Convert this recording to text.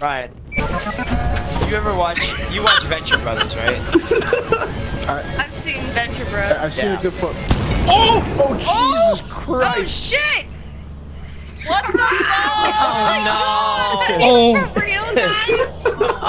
Ryan, you ever watch? You watch Venture Brothers, right? I've seen Venture Bros. I've seen Yeah. a good foot. Oh! Oh Jesus Oh! Christ! Oh shit! What the fuck? Oh no. Oh! oh. For real, guys?